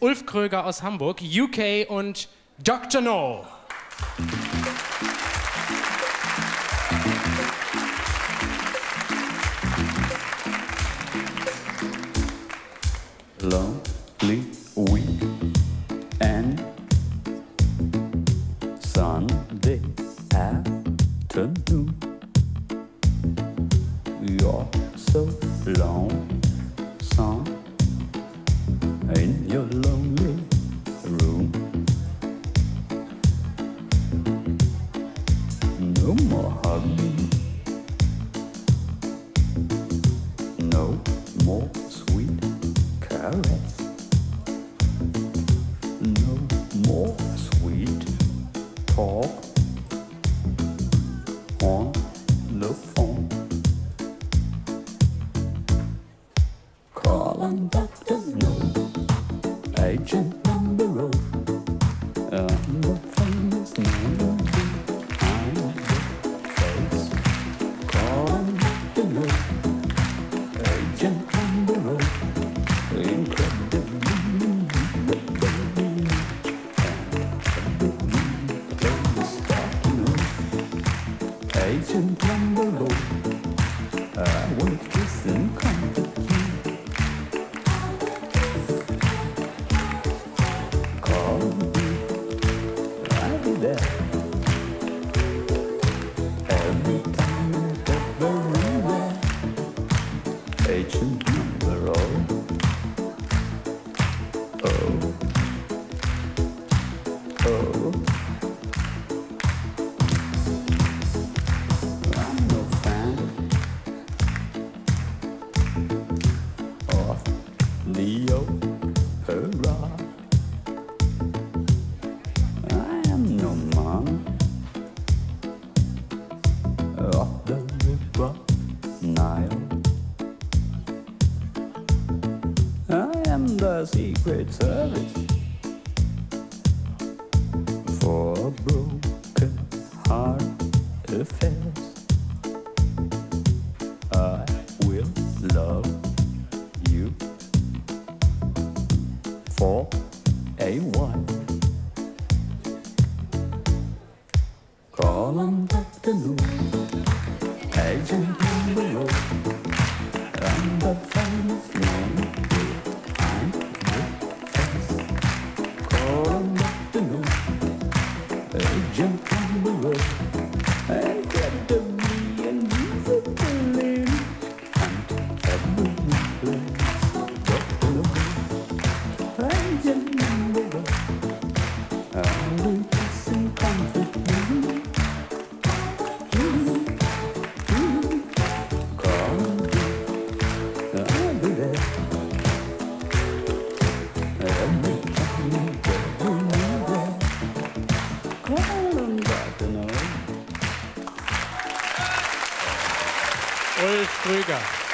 Ulf Kröger aus Hamburg, UK und Dr. No. Lonely week and Sunday afternoon. You're so lonesome more hugging, no more sweet caress, no more sweet talk on the phone. Call Dr. No, agent Agent number O. I will kiss and comfort you. Call me, I'll be there. Every time, everywhere. Agent Am the Secret Service for a broken heart affairs. I will love you for a while. Call on Dr. No, agent number O. I'm the famous man Ulf Krüger.